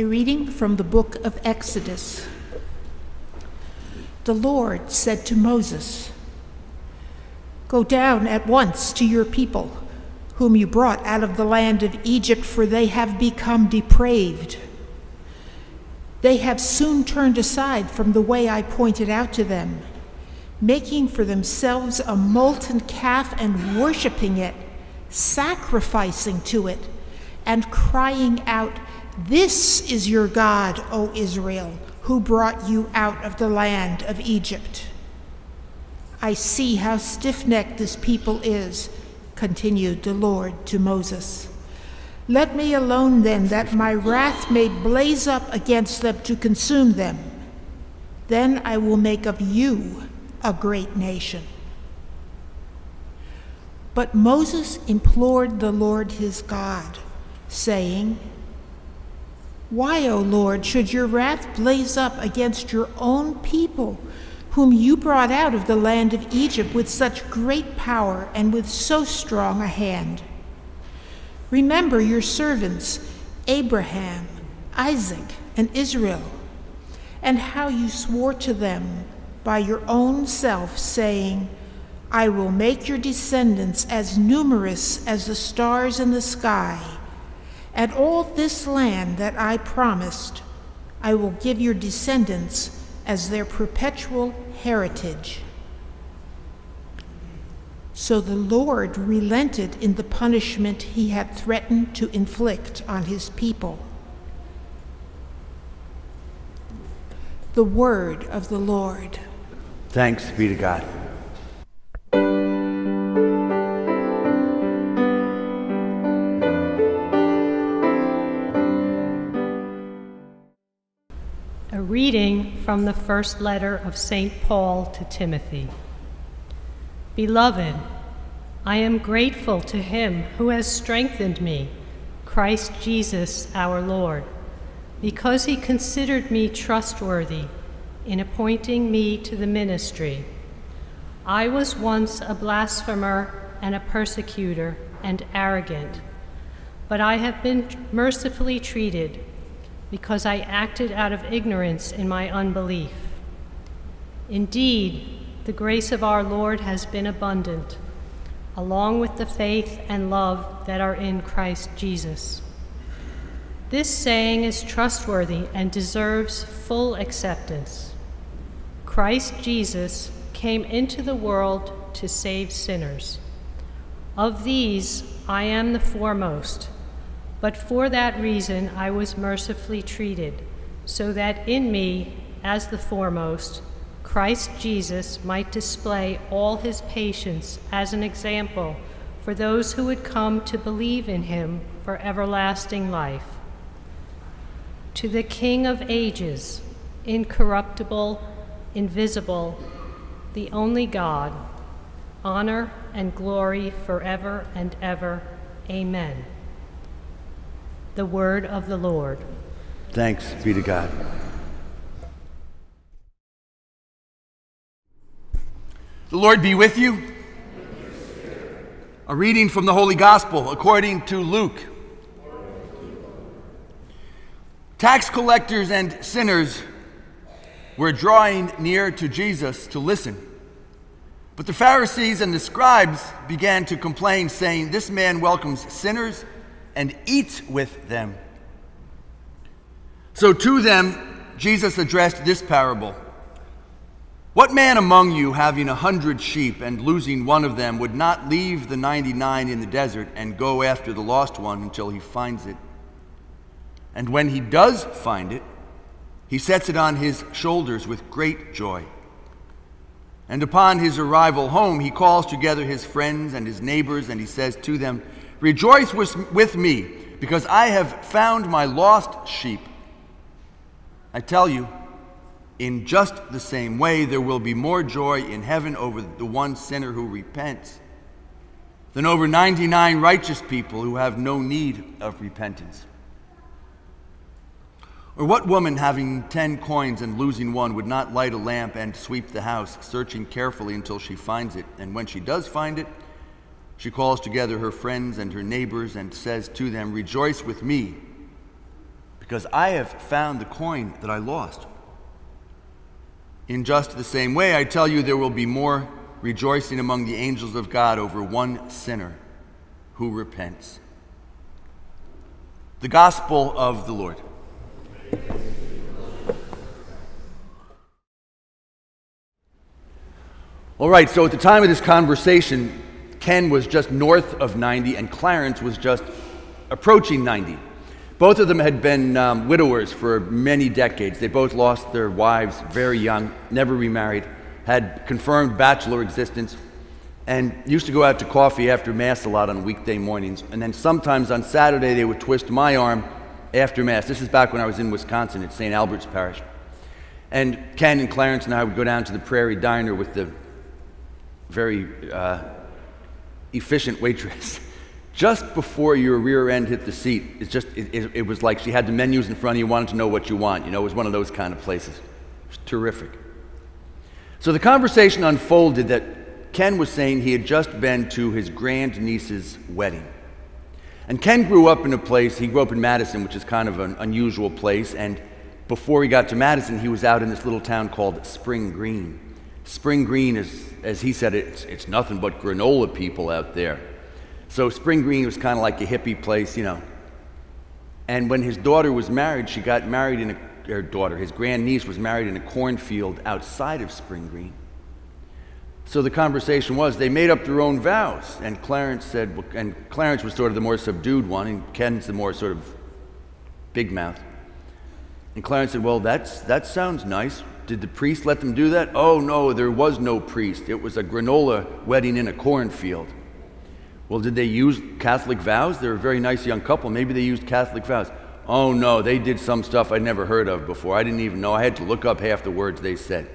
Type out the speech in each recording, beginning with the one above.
A reading from the book of Exodus. The Lord said to Moses, Go down at once to your people, whom you brought out of the land of Egypt, for they have become depraved. They have soon turned aside from the way I pointed out to them, making for themselves a molten calf and worshiping it, sacrificing to it, and crying out, This is your God, O Israel, who brought you out of the land of Egypt. I see how stiff necked this people is, continued the Lord to Moses. Let me alone then, that my wrath may blaze up against them to consume them. Then I will make of you a great nation. But Moses implored the Lord his God, saying, Why, O Lord, should your wrath blaze up against your own people, whom you brought out of the land of Egypt with such great power and with so strong a hand? Remember your servants, Abraham, Isaac, and Israel, and how you swore to them by your own self, saying, I will make your descendants as numerous as the stars in the sky, and all this land that I promised, I will give your descendants as their perpetual heritage. So the Lord relented in the punishment he had threatened to inflict on his people. The word of the Lord. Thanks be to God. From the first letter of St. Paul to Timothy. Beloved, I am grateful to him who has strengthened me, Christ Jesus our Lord, because he considered me trustworthy in appointing me to the ministry. I was once a blasphemer and a persecutor and arrogant, but I have been mercifully treated because I acted out of ignorance in my unbelief. Indeed, the grace of our Lord has been abundant, along with the faith and love that are in Christ Jesus. This saying is trustworthy and deserves full acceptance. Christ Jesus came into the world to save sinners. Of these, I am the foremost, but for that reason I was mercifully treated, so that in me, as the foremost, Christ Jesus might display all his patience as an example for those who would come to believe in him for everlasting life. To the King of ages, incorruptible, invisible, the only God, honor and glory forever and ever. Amen. The word of the Lord. Thanks be to God. The Lord be with you. A reading from the Holy Gospel according to Luke. Tax collectors and sinners were drawing near to Jesus to listen. But the Pharisees and the scribes began to complain, saying, This man welcomes sinners and eats with them. So to them, Jesus addressed this parable. What man among you, having a hundred sheep and losing one of them, would not leave the 99 in the desert and go after the lost one until he finds it? And when he does find it, he sets it on his shoulders with great joy. And upon his arrival home, he calls together his friends and his neighbors, and he says to them, Rejoice with me, because I have found my lost sheep. I tell you, in just the same way, there will be more joy in heaven over the one sinner who repents than over 99 righteous people who have no need of repentance. Or what woman, having ten coins and losing one, would not light a lamp and sweep the house, searching carefully until she finds it? And when she does find it, she calls together her friends and her neighbors and says to them, Rejoice with me because I have found the coin that I lost. In just the same way, I tell you, there will be more rejoicing among the angels of God over one sinner who repents. The Gospel of the Lord. All right, so at the time of this conversation, Ken was just north of 90 and Clarence was just approaching 90. Both of them had been um, widowers for many decades. They both lost their wives very young, never remarried, had confirmed bachelor existence, and used to go out to coffee after Mass a lot on weekday mornings. And then sometimes on Saturday, they would twist my arm after Mass. This is back when I was in Wisconsin at St. Albert's Parish. And Ken and Clarence and I would go down to the Prairie Diner with the very uh, efficient waitress. just before your rear end hit the seat, it's just, it, it, it, was like she had the menus in front of you, wanted to know what you want. You know, it was one of those kind of places. It was terrific. So the conversation unfolded that Ken was saying he had just been to his grandniece's wedding. And Ken grew up in a place, he grew up in Madison, which is kind of an unusual place. And before he got to Madison, he was out in this little town called Spring Green. Spring Green is, as he said, it's, it's nothing but granola people out there. So Spring Green was kind of like a hippie place, you know. And when his daughter was married, she got married in a, her daughter, his grandniece was married in a cornfield outside of Spring Green. So the conversation was they made up their own vows, and Clarence said, and Clarence was sort of the more subdued one, and Ken's the more sort of big mouth. And Clarence said, Well, that's, that sounds nice. Did the priest let them do that? Oh, no, there was no priest. It was a granola wedding in a cornfield. Well, did they use Catholic vows? They're a very nice young couple. Maybe they used Catholic vows. Oh, no, they did some stuff I'd never heard of before. I didn't even know. I had to look up half the words they said.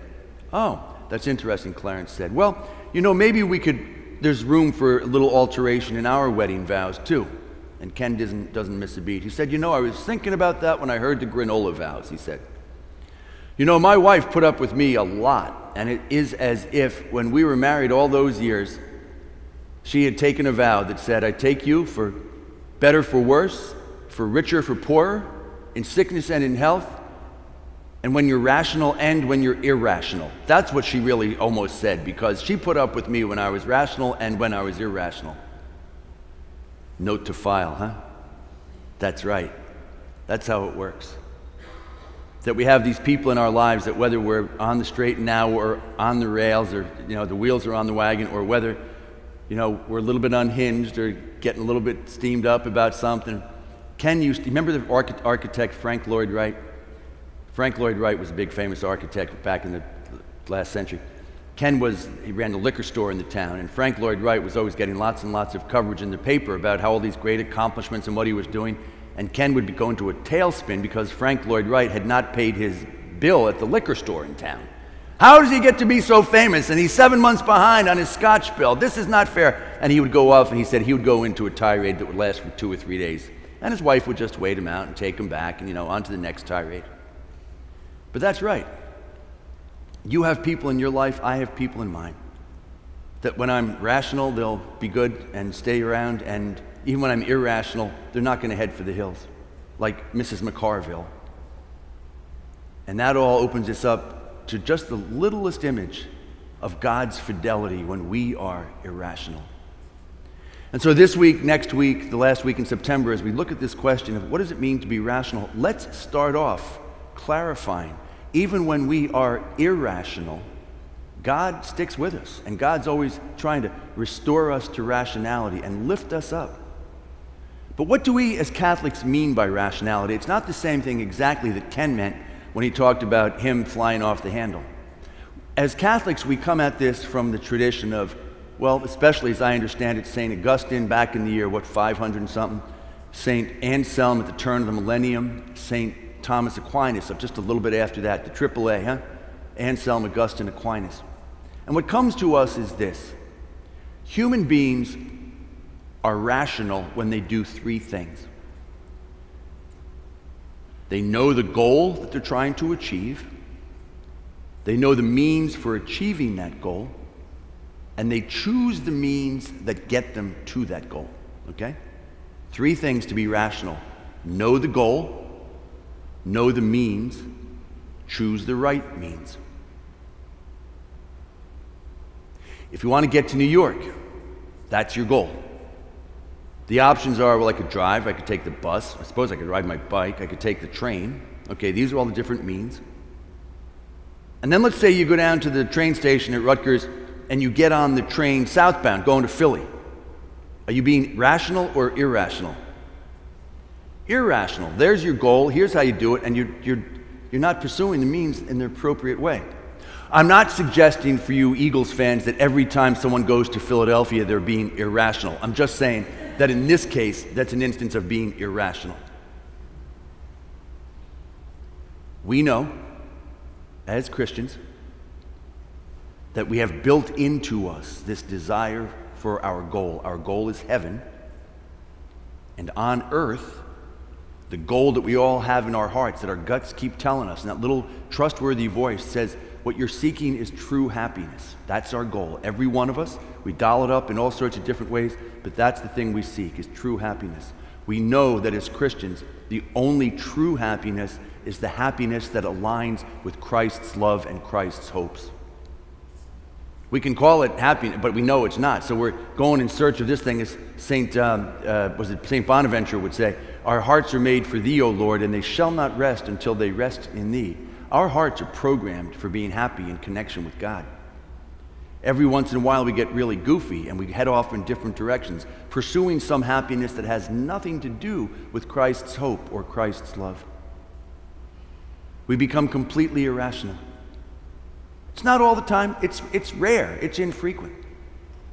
Oh, that's interesting, Clarence said. Well, you know, maybe we could, there's room for a little alteration in our wedding vows, too. And Ken doesn't, doesn't miss a beat. He said, You know, I was thinking about that when I heard the granola vows, he said. You know, my wife put up with me a lot, and it is as if when we were married all those years, she had taken a vow that said, I take you for better for worse, for richer for poorer, in sickness and in health, and when you're rational and when you're irrational. That's what she really almost said because she put up with me when I was rational and when I was irrational. Note to file, huh? That's right. That's how it works that we have these people in our lives that whether we're on the straight now or on the rails or you know the wheels are on the wagon or whether you know we're a little bit unhinged or getting a little bit steamed up about something. Ken used to remember the architect frank lloyd wright? Frank lloyd wright was a big famous architect back in the last century. Ken was he ran the liquor store in the town and frank lloyd wright was always getting lots and lots of coverage in the paper about how all these great accomplishments and what he was doing and Ken would be going to a tailspin because Frank Lloyd Wright had not paid his bill at the liquor store in town. How does he get to be so famous? And he's seven months behind on his scotch bill. This is not fair. And he would go off and he said he would go into a tirade that would last for two or three days. And his wife would just wait him out and take him back and, you know, on to the next tirade. But that's right. You have people in your life, I have people in mine. That when I'm rational, they'll be good and stay around and even when I'm irrational, they're not going to head for the hills, like Mrs. McCarville. And that all opens us up to just the littlest image of God's fidelity when we are irrational. And so, this week, next week, the last week in September, as we look at this question of what does it mean to be rational, let's start off clarifying. Even when we are irrational, God sticks with us, and God's always trying to restore us to rationality and lift us up. But what do we as Catholics mean by rationality? It's not the same thing exactly that Ken meant when he talked about him flying off the handle. As Catholics, we come at this from the tradition of, well, especially as I understand it, St. Augustine back in the year, what, 500 and something, St. Anselm at the turn of the millennium, St. Thomas Aquinas, up just a little bit after that, the AAA, huh? Anselm, Augustine, Aquinas. And what comes to us is this human beings are rational when they do three things they know the goal that they're trying to achieve, they know the means for achieving that goal, and they choose the means that get them to that goal. Okay? Three things to be rational know the goal, Know the means, choose the right means. If you want to get to New York, that's your goal. The options are well, I could drive, I could take the bus, I suppose I could ride my bike, I could take the train. Okay, these are all the different means. And then let's say you go down to the train station at Rutgers and you get on the train southbound going to Philly. Are you being rational or irrational? Irrational. There's your goal, here's how you do it, and you're, you're, you're not pursuing the means in the appropriate way. I'm not suggesting for you Eagles fans that every time someone goes to Philadelphia they're being irrational. I'm just saying that in this case, that's an instance of being irrational. We know, as Christians, that we have built into us this desire for our goal. Our goal is heaven. And on earth, the goal that we all have in our hearts, that our guts keep telling us, and that little trustworthy voice says, What you're seeking is true happiness. That's our goal. Every one of us, we doll it up in all sorts of different ways, but that's the thing we seek is true happiness. We know that as Christians, the only true happiness is the happiness that aligns with Christ's love and Christ's hopes. We can call it happiness, but we know it's not. So we're going in search of this thing, as Saint um, uh, was it Saint Bonaventure would say, "Our hearts are made for Thee, O Lord, and they shall not rest until they rest in Thee." Our hearts are programmed for being happy in connection with God. Every once in a while, we get really goofy and we head off in different directions, pursuing some happiness that has nothing to do with Christ's hope or Christ's love. We become completely irrational. It's not all the time, it's, it's rare, it's infrequent.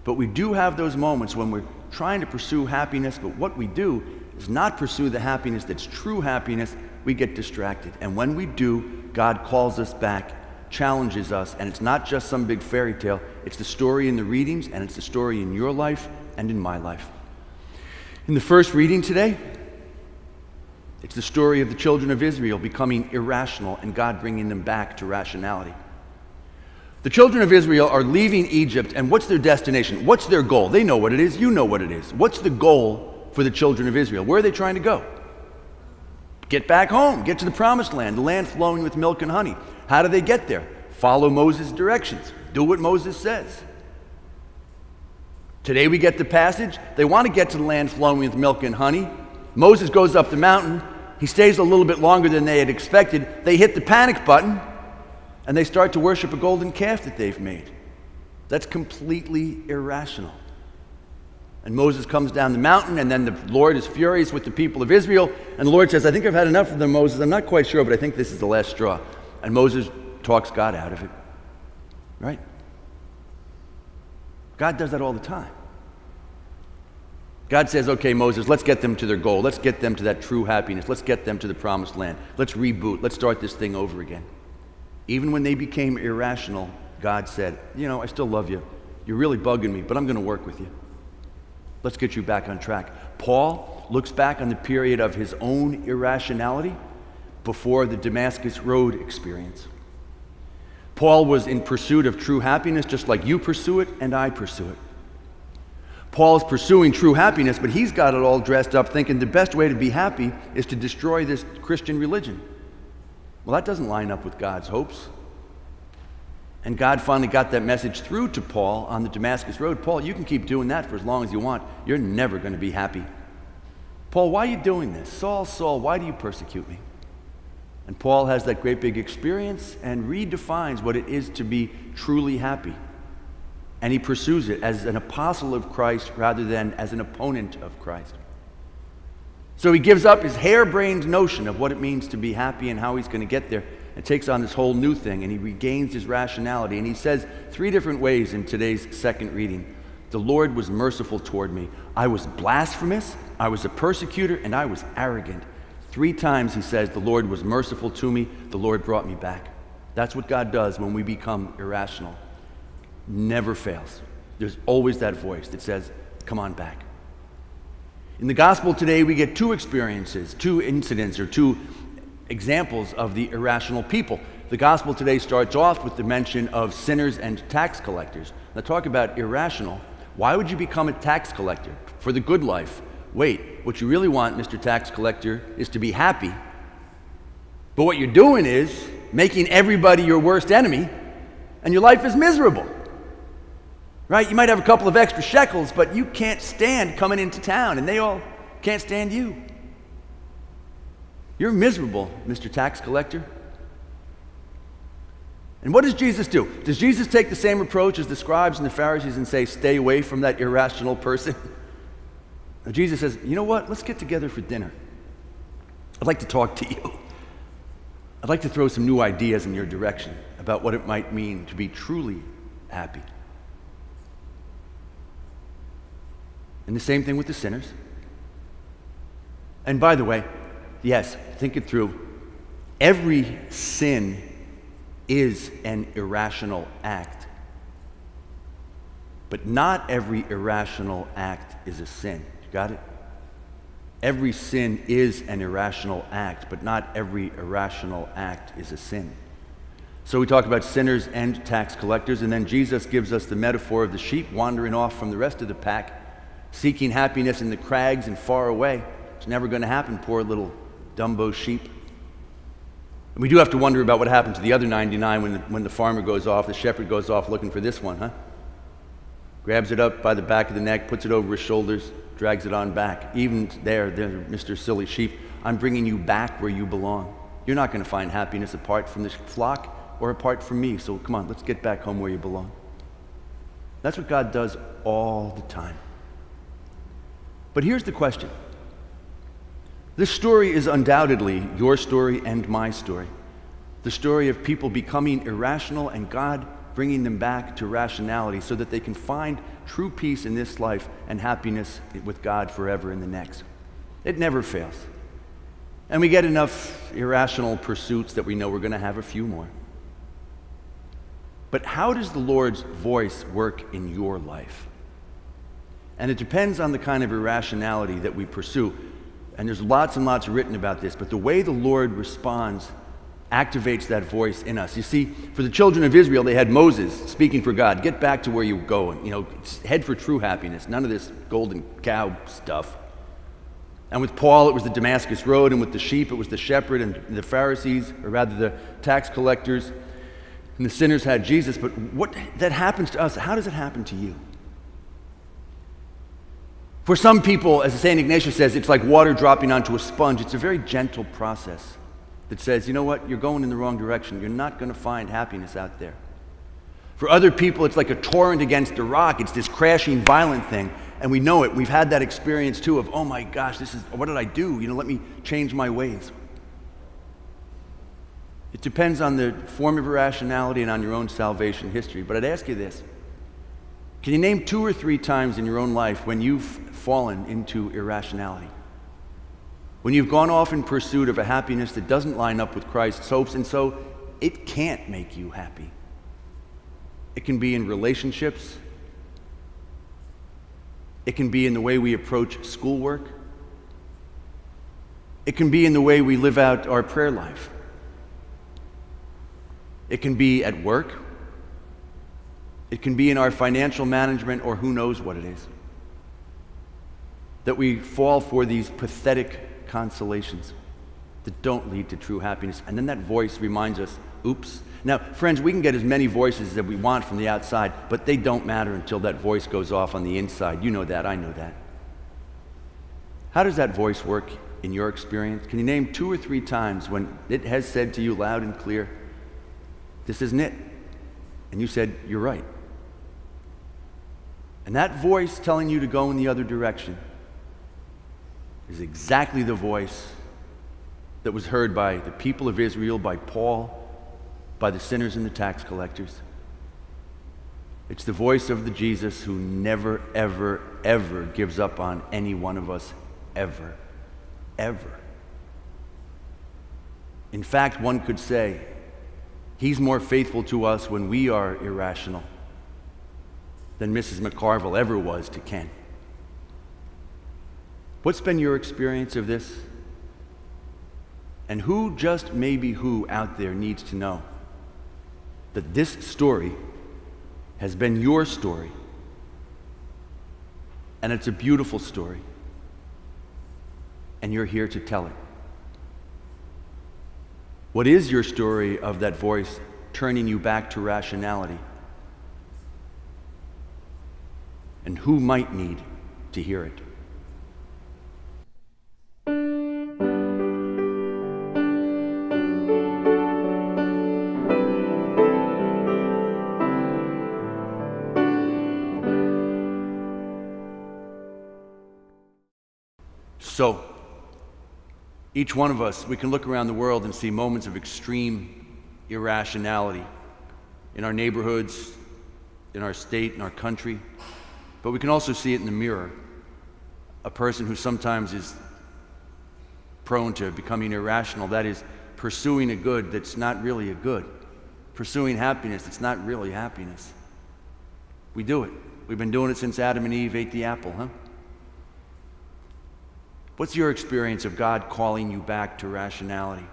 But we do have those moments when we're trying to pursue happiness, but what we do is not pursue the happiness that's true happiness. We get distracted. And when we do, God calls us back, challenges us, and it's not just some big fairy tale, it's the story in the readings, and it's the story in your life and in my life. In the first reading today, it's the story of the children of Israel becoming irrational and God bringing them back to rationality. The children of Israel are leaving Egypt, and what's their destination? What's their goal? They know what it is, you know what it is. What's the goal for the children of Israel? Where are they trying to go? Get back home, get to the promised land, the land flowing with milk and honey. How do they get there? Follow Moses' directions, do what Moses says. Today we get the passage. They want to get to the land flowing with milk and honey. Moses goes up the mountain. He stays a little bit longer than they had expected. They hit the panic button and they start to worship a golden calf that they've made. That's completely irrational. And Moses comes down the mountain, and then the Lord is furious with the people of Israel. And the Lord says, I think I've had enough of them, Moses. I'm not quite sure, but I think this is the last straw. And Moses talks God out of it. Right? God does that all the time. God says, okay, Moses, let's get them to their goal. Let's get them to that true happiness. Let's get them to the promised land. Let's reboot. Let's start this thing over again. Even when they became irrational, God said, You know, I still love you. You're really bugging me, but I'm going to work with you. Let's get you back on track. Paul looks back on the period of his own irrationality before the Damascus Road experience. Paul was in pursuit of true happiness just like you pursue it and I pursue it. Paul's pursuing true happiness, but he's got it all dressed up thinking the best way to be happy is to destroy this Christian religion. Well, that doesn't line up with God's hopes. And God finally got that message through to Paul on the Damascus Road. Paul, you can keep doing that for as long as you want. You're never going to be happy. Paul, why are you doing this? Saul, Saul, why do you persecute me? And Paul has that great big experience and redefines what it is to be truly happy. And he pursues it as an apostle of Christ rather than as an opponent of Christ. So he gives up his harebrained notion of what it means to be happy and how he's going to get there and takes on this whole new thing and he regains his rationality. And he says three different ways in today's second reading The Lord was merciful toward me. I was blasphemous, I was a persecutor, and I was arrogant. Three times he says, The Lord was merciful to me, the Lord brought me back. That's what God does when we become irrational. Never fails. There's always that voice that says, Come on back. In the gospel today, we get two experiences, two incidents, or two examples of the irrational people. The gospel today starts off with the mention of sinners and tax collectors. Now, talk about irrational. Why would you become a tax collector? For the good life. Wait, what you really want, Mr. Tax Collector, is to be happy. But what you're doing is making everybody your worst enemy, and your life is miserable. Right? You might have a couple of extra shekels, but you can't stand coming into town, and they all can't stand you. You're miserable, Mr. Tax Collector. And what does Jesus do? Does Jesus take the same approach as the scribes and the Pharisees and say, stay away from that irrational person? Jesus says, you know what? Let's get together for dinner. I'd like to talk to you. I'd like to throw some new ideas in your direction about what it might mean to be truly happy. And the same thing with the sinners. And by the way, yes, think it through. Every sin is an irrational act. But not every irrational act is a sin. Got it? Every sin is an irrational act, but not every irrational act is a sin. So we talk about sinners and tax collectors, and then Jesus gives us the metaphor of the sheep wandering off from the rest of the pack, seeking happiness in the crags and far away. It's never going to happen, poor little Dumbo sheep. And we do have to wonder about what happened to the other 99 when the, when the farmer goes off, the shepherd goes off looking for this one, huh? Grabs it up by the back of the neck, puts it over his shoulders, drags it on back. Even there, there, Mr. Silly Sheep, I'm bringing you back where you belong. You're not going to find happiness apart from this flock or apart from me. So come on, let's get back home where you belong. That's what God does all the time. But here's the question this story is undoubtedly your story and my story. The story of people becoming irrational and God bringing them back to rationality so that they can find true peace in this life and happiness with God forever in the next. It never fails. And we get enough irrational pursuits that we know we're going to have a few more. But how does the Lord's voice work in your life? And it depends on the kind of irrationality that we pursue. And there's lots and lots written about this, but the way the Lord responds activates that voice in us. You see, for the children of Israel, they had Moses speaking for God. Get back to where you go and, you know, head for true happiness. None of this golden cow stuff. And with Paul, it was the Damascus Road, and with the sheep, it was the shepherd and the Pharisees, or rather the tax collectors, and the sinners had Jesus. But what that happens to us, how does it happen to you? For some people, as St. Ignatius says, it's like water dropping onto a sponge. It's a very gentle process that says, you know what, you're going in the wrong direction. You're not going to find happiness out there. For other people, it's like a torrent against a rock. It's this crashing, violent thing. And we know it. We've had that experience too of, oh my gosh, this is, what did I do? You know, let me change my ways. It depends on the form of irrationality and on your own salvation history. But I'd ask you this Can you name two or three times in your own life when you've fallen into irrationality. When you've gone off in pursuit of a happiness that doesn't line up with Christ's hopes, and so it can't make you happy. It can be in relationships, it can be in the way we approach schoolwork, it can be in the way we live out our prayer life, it can be at work, it can be in our financial management, or who knows what it is that we fall for these pathetic consolations that don't lead to true happiness. And then that voice reminds us, oops. Now, friends, we can get as many voices as we want from the outside, but they don't matter until that voice goes off on the inside. You know that, I know that. How does that voice work in your experience? Can you name two or three times when it has said to you loud and clear, This isn't it? And you said, You're right. And that voice telling you to go in the other direction is exactly the voice that was heard by the people of Israel, by Paul, by the sinners and the tax collectors. It's the voice of the Jesus who never, ever, ever gives up on any one of us, ever, ever. In fact, one could say, He's more faithful to us when we are irrational than Mrs. McCarville ever was to Ken. What's been your experience of this? And who, just maybe who, out there needs to know that this story has been your story? And it's a beautiful story. And you're here to tell it. What is your story of that voice turning you back to rationality? And who might need to hear it? Each one of us, we can look around the world and see moments of extreme irrationality in our neighborhoods, in our state, in our country. But we can also see it in the mirror. A person who sometimes is prone to becoming irrational, that is, pursuing a good that's not really a good, pursuing happiness that's not really happiness. We do it. We've been doing it since Adam and Eve ate the apple, huh? What's your experience of God calling you back to rationality?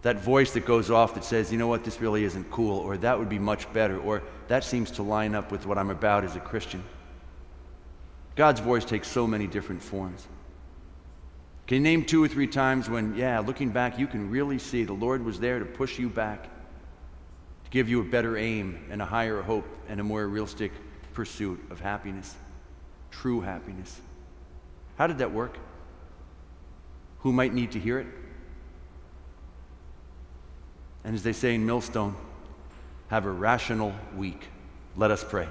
That voice that goes off that says, you know what, this really isn't cool, or that would be much better, or that seems to line up with what I'm about as a Christian. God's voice takes so many different forms. Can you name two or three times when, yeah, looking back, you can really see the Lord was there to push you back, to give you a better aim and a higher hope and a more realistic pursuit of happiness, true happiness? How did that work? Who might need to hear it. And as they say in Millstone, have a rational week. Let us pray.